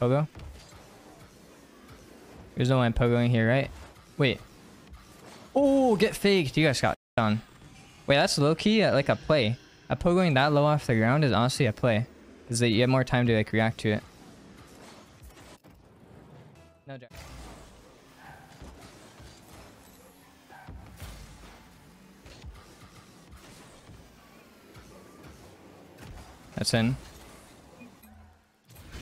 Pogo? There's no one pogoing here, right? Wait. Oh, get faked. You guys got done. Wait, that's low key uh, like a play. A pogoing that low off the ground is honestly a play. Because you have more time to like react to it. No joke. That's in.